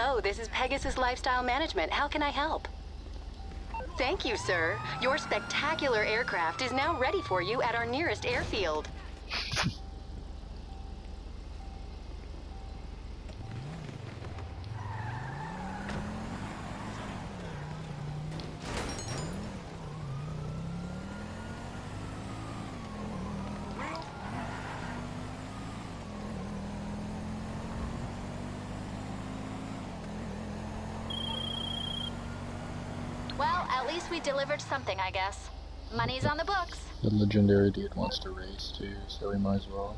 Hello, this is Pegasus Lifestyle Management. How can I help? Thank you, sir. Your spectacular aircraft is now ready for you at our nearest airfield. Well, at least we delivered something, I guess. Money's on the books. The legendary dude wants to race too, so we might as well.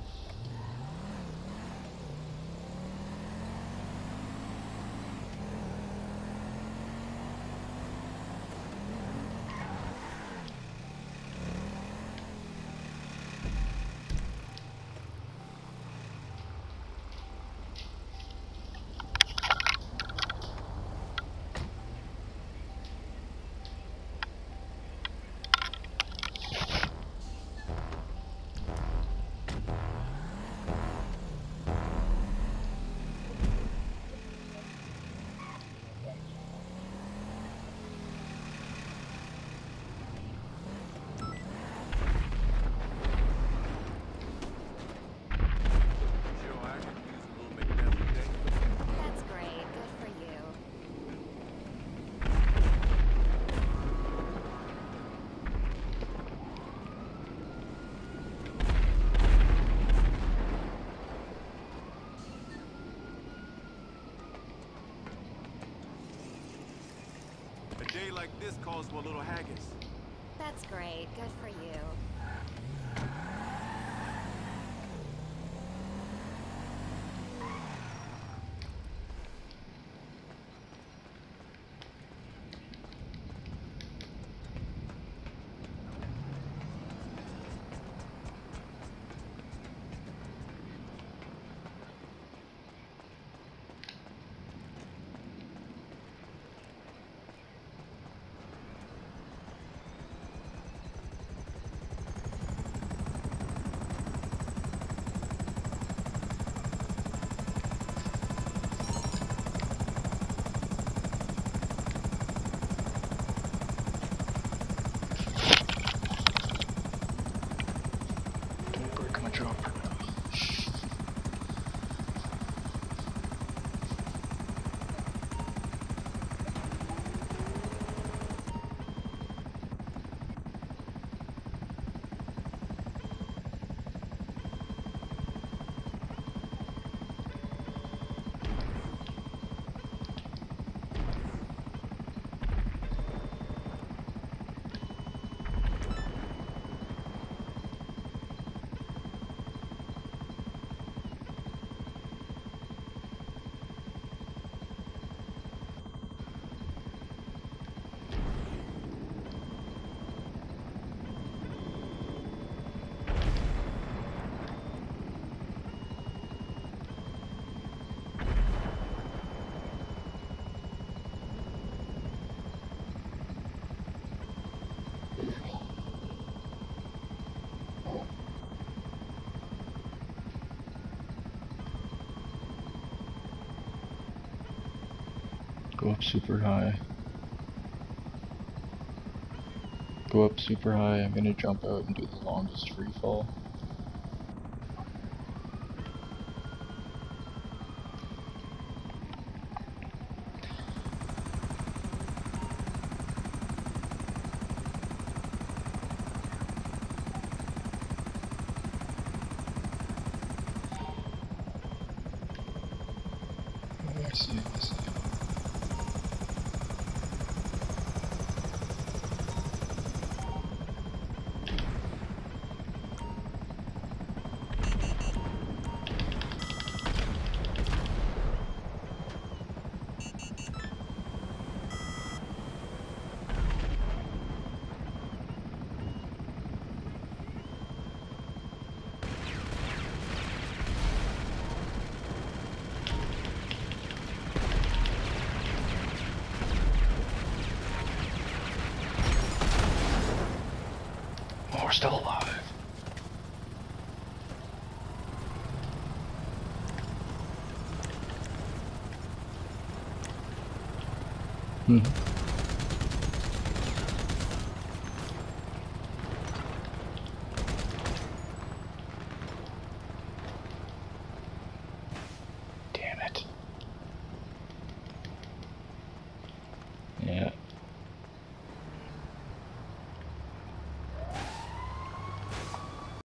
Sure, I could use a little McNally today. That's great. Good for you. A like this calls for a little haggis. That's great. Good for you. Don't Go up super high. Go up super high. I'm gonna jump out and do the longest free fall. I see, I. we're still alive. Mm hmm.